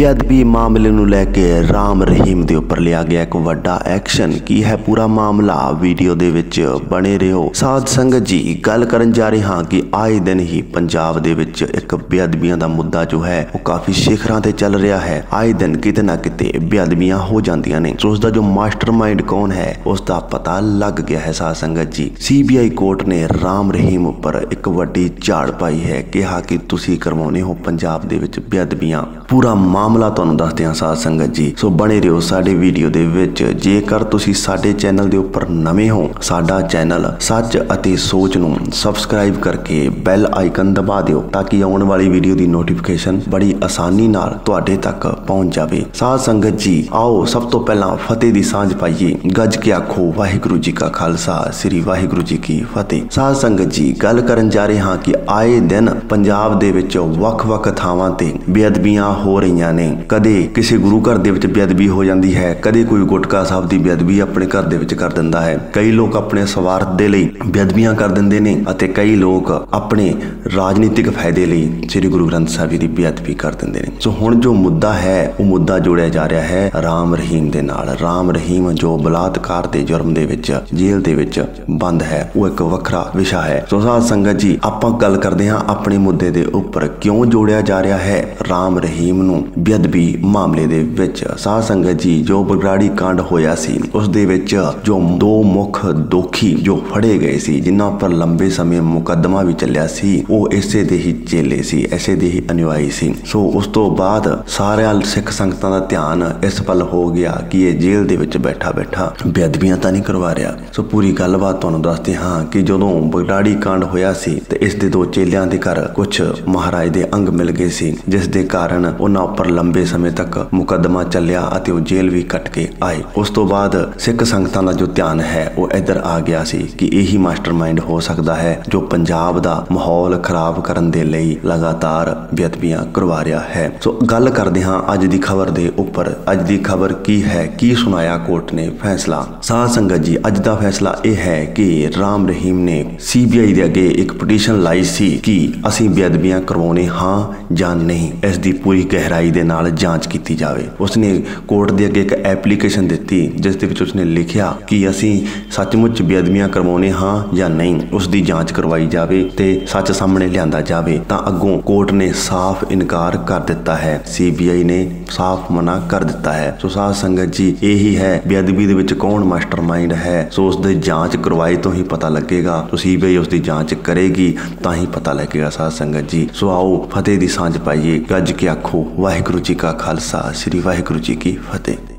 ਬੇਅਦਬੀ ਮਾਮਲੇ ਨੂੰ ਲੈ ਕੇ ਰਾਮ ਰਹੀਮ ਦੇ ਉੱਪਰ ਲਿਆ ਗਿਆ ਇੱਕ ਵੱਡਾ ਐਕਸ਼ਨ। ਕੀ ਹੈ ਪੂਰਾ ਮਾਮਲਾ? ਵੀਡੀਓ ਦੇ ਵਿੱਚ ਬਣੇ ਰਹੋ। ਸਾਧ ਸੰਗਤ ਜੀ, ਗੱਲ ਕਰਨ ਜਾ ਰਹੇ ਹਾਂ ਕਿ ਆਏ ਦਿਨ ਹੀ ਪੰਜਾਬ ਦੇ ਵਿੱਚ ਇੱਕ ਬੇਅਦਬੀਆਂ ਦਾ ਮੁੱਦਾ ਜੋ ਹੈ, ਉਹ ਕਾਫੀ ਸ਼ਿਖਰਾਂ ਤੇ ਚੱਲ ਰਿਹਾ ਹੈ। ਆਏ ਦਿਨ ਕਿਤੇ ਨਾ ਕਿਤੇ ਬੇਅਦਬੀਆਂ ਹੋ ਜਾਂਦੀਆਂ ਨੇ। ਸੋ ਉਸ ਦਾ ਜੋ ਮਾਸਟਰਮਾਈਂਡ ਕੌਣ ਹੈ, ਉਸ ਦਾ ਪਤਾ ਲੱਗ ਗਿਆ ਹੈ ਸਾਧ ਸੰਗਤ ਜੀ। ਸੀਬੀਆਈ ਕੋਰਟ ਨੇ ਰਾਮ ਰਹੀਮ ਉੱਪਰ ਇੱਕ ਵੱਡੀ ਝਾੜ ਪਾਈ ਹੈ। ਕਿਹਾ ਕਿ ਤੁਸੀਂ ਕਰਵਾਉਨੇ ਹੋ ਪੰਜਾਬ ਦੇ ਵਿੱਚ ਬੇਅਦਬੀਆਂ। ਪੂਰਾ ਮਾਮਲਾ ਤੁਹਾਨੂੰ ਦੱਸਦੇ ਹਾਂ ਸਾਧ ਸੰਗਤ ਜੀ। ਸੋ ਬਣੇ ਰਹੋ ਸਾਡੇ ਵੀਡੀਓ ਦੇ ਵਿੱਚ। ਜੇਕਰ ਤੁਸੀਂ ਸਾਡੇ ਚੈਨਲ ਦੇ ਉੱਪਰ ਨਵੇਂ ਹੋ, ਸਾਡਾ ਚੈਨਲ ਸੱਚ ਅਤੇ ਸੋਚ ਨੂੰ ਸਬਸਕ੍ਰਾਈਬ ਕਰਕੇ ਬੈਲ ਆਈਕਨ ਦਬਾ ਦਿਓ ਤਾਂ ਕਿ ਆਉਣ ਵਾਲੀ ਵੀਡੀਓ ਦੀ ਨੋਟੀਫਿਕੇਸ਼ਨ ਬੜੀ ਆਸਾਨੀ ਨਾਲ ਤੁਹਾਡੇ ਤੱਕ ਪਹੁੰਚ ਜਾਵੇ। ਸਾਧ ਸੰਗਤ ਜੀ, ਆਓ ਸਭ ਤੋਂ ਪਹਿਲਾਂ ਫਤਿਹ ਦੀ ਸਾਂਝ ਪਾਈਏ। ਗੱਜ ਕੇ ਆਖੋ, ਵਾਹਿਗੁਰੂ ਜੀ ਕਾ ਖਾਲਸਾ, ਸ੍ਰੀ ਵਾਹਿਗੁਰੂ ਜੀ ਕੀ ਫਤਿਹ। ਸਾਧ ਸੰਗਤ ਜੀ, ਗੱਲ ਕਰਨ ਜਾ ਰਹੇ ਹਾਂ ਕਿ ਆਏ ਦਿਨ ਪੰਜਾਬ ਦੇ ਵਿੱਚ ਵੱਖ-ਵੱਖ ਥਾਵਾਂ ਤੇ ਬੇਅਦਬੀਆਂ ਹੋ ਰਹੀਆਂ ਨੇ। ਕਦੇ ਕਿਸੇ ਗੁਰੂ ਘਰ ਦੇ ਵਿੱਚ ਬੇਅਦਬੀ ਹੋ ਜਾਂਦੀ ਹੈ, ਕਦੇ ਕੋਈ ਗੁਟਕਾ ਸਾਹਿਬ ਦੀ ਬੇਅਦਬੀ ਆਪਣੇ ਘਰ ਦੇ ਵਿੱਚ ਕਰ ਦਿੰਦਾ ਹੈ। ਕਈ ਲੋਕ ਆਪਣੇ ਸਵਾਰਥ ਦੇ ਲਈ ਬੇਅਦਬੀਆਂ ਕਰ ਦਿੰਦੇ ਨੇ ਅਤੇ ਕਈ ਲੋਕ ਆਪਣੇ ਰਾਜਨੀਤਿਕ ਫਾਇਦੇ ਲਈ ਸ੍ਰੀ ਗੁਰੂ ਗ੍ਰੰਥ ਸਾਹਿਬ ਜੀ ਦੀ ਬੇਅਦਬੀ ਕਰ ਦਿੰਦੇ ਨੇ। ਸੋ ਹੁਣ ਜੋ ਮੁੱਦਾ ਹੈ, ਉਹ ਮੁੱਦਾ ਜੋੜਿਆ ਜਾ ਰਿਹਾ ਹੈ ਰਾਮ ਰਹੀਮ ਦੇ ਨਾਲ। ਰਾਮ ਰਹੀਮ ਜੋ ਬਲਾਤਕਾਰ ਦੇ ਜੁਰਮ ਦੇ ਵਿੱਚ, ਜੇਲ੍ਹ ਦੇ ਵਿੱਚ ਬੰਦ ਹੈ, ਉਹ ਇੱਕ ਵੱਖਰਾ ਵਿਸ਼ਾ ਹੈ। ਸੋ ਸਾਧ ਸੰਗਤ ਜੀ, ਆਪਾਂ ਗੱਲ ਕਰਦੇ ਹਾਂ ਆਪਣੇ ਮੁੱਦੇ ਦੇ ਉੱਪਰ। ਕਿਉਂ ਜੋੜਿਆ ਜਾ ਰਿਹਾ ਹੈ ਰਾਮ ਰਹੀਮ ਨੂੰ? ਬੇਅਦਬੀ ਮਾਮਲੇ ਦੇ ਵਿੱਚ ਸਾਧ ਸੰਗਤ ਜੀ ਜੋ ਬਗਰਾੜੀ ਕਾਂਡ ਹੋਇਆ ਸੀ, ਉਸ ਦੇ ਵਿੱਚ ਜੋ ਦੋ ਮੁੱਖ ਦੋਖੀ ਜੋ ਫੜੇ ਗਏ ਸੀ, ਜਿਨ੍ਹਾਂ ਪਰ ਲੰਬੇ ਸਮੇਂ ਮੁਕੱਦਮਾ ਵੀ ਚੱਲਿਆ ਸੀ, ਉਹ ਇਸੇ ਦੇ ਹੀ ਚੇਲੇ ਸੀ ਐਸੇ ਦੇ ਹੀ ਅਨੁਯਾਈ ਸੀ। ਸੋ ਉਸ ਤੋਂ ਬਾਅਦ ਸਾਰਿਆਂ ਸਿੱਖ ਸੰਗਤਾਂ ਦਾ ਧਿਆਨ ਇਸ ਵੱਲ ਹੋ ਗਿਆ ਕਿ ਇਹ ਜੇਲ੍ਹ ਦੇ ਵਿੱਚ ਬੈਠਾ ਬੈਠਾ ਬੇਅਦਬੀਆਂ ਤਾਂ ਨਹੀਂ ਕਰਵਾ ਰਿਹਾ। ਸੋ ਪੂਰੀ ਗੱਲਬਾਤ ਤੁਹਾਨੂੰ ਦੱਸਦੇ ਹਾਂ ਕਿ ਜਦੋਂ ਬਗਰਾੜੀ ਕਾਂਡ ਹੋਇਆ ਸੀ, ਤੇ ਇਸ ਦੇ ਦੋ ਚੇਲਿਆਂ ਦੇ ਘਰ ਕੁਝ ਮਹਾਰਾਜ ਦੇ ਅੰਗ ਮਿਲ ਗਏ ਸੀ, ਜਿਸ ਦੇ ਕਾਰਨ ਉਹਨਾਂ ਉੱਪਰ ਲੰਬੇ ਸਮੇਂ ਤੱਕ ਮੁਕੱਦਮਾ ਚੱਲਿਆ ਅਤੇ ਉਹ ਜੇਲ੍ਹ ਵੀ ਕੱਟ ਕੇ ਆਏ। ਉਸ ਤੋਂ ਬਾਅਦ ਸਿੱਖ ਸੰਗਤਾਂ ਦਾ ਜੋ ਧਿਆਨ ਹੈ, ਉਹ ਇੱਧਰ ਆ ਗਿਆ ਸੀ ਕਿ ਇਹੀ ਮਾਸਟਰਮਾਈਂਡ ਹੋ ਸਕਦਾ ਹੈ ਜੋ ਪੰਜਾਬ ਦਾ ਮਾਹੌਲ ਖਰਾਬ ਕਰਨ ਦੇ ਲਈ ਲਗਾਤਾਰ ਬੇਅਦਬੀਆਂ ਕਰਵਾ ਰਿਹਾ ਹੈ। ਸੋ ਗੱਲ ਕਰਦੇ ਹਾਂ ਅੱਜ ਦੀ ਖਬਰ ਦੇ ਉੱਪਰ। ਅੱਜ ਦੀ ਖਬਰ ਕੀ ਹੈ, ਕੀ ਸੁਣਾਇਆ ਕੋਰਟ ਨੇ ਫੈਸਲਾ? ਸਾਧ ਸੰਗਤ ਜੀ, ਅੱਜ ਦਾ ਫੈਸਲਾ ਇਹ ਹੈ ਕਿ ਰਾਮ ਰਹੀਮ ਨੇ ਸੀਬੀਆਈ ਦੇ ਅੱਗੇ ਇੱਕ ਪਟੀਸ਼ਨ ਲਾਈ ਸੀ ਕਿ ਅਸੀਂ ਬੇਅਦਬੀਆਂ ਕਰਵਾਉਣੇ ਹਾਂ ਜਾਂ ਨਹੀਂ। ਇਸ ਦੀ ਪੂਰੀ ਗਹਿਰਾਈ ਦੇ ਨਾਲ ਜਾਂਚ ਕੀਤੀ ਜਾਵੇ। ਉਸਨੇ ਕੋਰਟ ਦੇ ਅੱਗੇ ਇੱਕ ਐਪਲੀਕੇਸ਼ਨ ਦਿੱਤੀ, ਜਿਸ ਦੇ ਵਿੱਚ ਉਸਨੇ ਲਿਖਿਆ ਕਿ ਅਸੀਂ ਸੱਚਮੁੱਚ ਬੇਅਦਬੀਆਂ ਕਰਵਾਉਣੇ ਹਾਂ ਜਾਂ ਨਹੀਂ। ਉਸ ਦੀ ਜਾਂਚ ਕਰਵਾਈ ਜਾਵੇ ਤੇ ਸੱਚ ਸਾਹਮਣੇ ਲਿਆਂਦਾ ਜਾਵੇ, ਤਾਂ ਅੱਗੋਂ ਕੋਰਟ ਨੇ ਸਾਫ਼ ਇਨਕਾਰ ਕਰ ਦਿੱਤਾ ਹੈ। ਸੀਬੀਆਈ ਨੇ ਸਾਫ਼ ਮਨਾ ਕਰ ਦਿੱਤਾ ਹੈ। ਸੋ ਸਾਧ ਸੰਗਤ ਜੀ, ਇਹੀ ਹੈ ਬੇਅਦਬੀ ਦੇ ਵਿੱਚ ਕੌਣ ਮਾਸਟਰਮਾਈਂਡ ਹੈ। ਸੋ ਉਸ ਦੀ ਜਾਂਚ ਕਰਵਾਈ ਤੋਂ ਹੀ ਪਤਾ ਲੱਗੇਗਾ। ਸੋ ਸੀਬੀਆਈ ਉਸ ਦੀ ਜਾਂਚ ਕਰੇਗੀ ਤਾਂ ਹੀ ਪਤਾ ਲੱਗੇਗਾ, ਸਾਧ ਸੰਗਤ ਜੀ। ਸੋ ਆਓ, ਫਤਿਹ ਦੀ ਸਾਂਝ ਪਾਈਏ। ਗੱਜ ਕੇ ਆਖੋ, ਵਾਹਿਗੁਰੂ। ਵਾਹਿਗੁਰੂ ਜੀ ਕਾ ਖਾਲਸਾ ਸ੍ਰੀ ਵਾਹਿਗੁਰੂ ਜੀ ਕੀ ਫਤਿਹ।